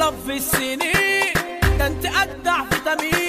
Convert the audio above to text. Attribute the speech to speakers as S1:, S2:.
S1: طلب في السنين. ده أنت ابدع فيتامين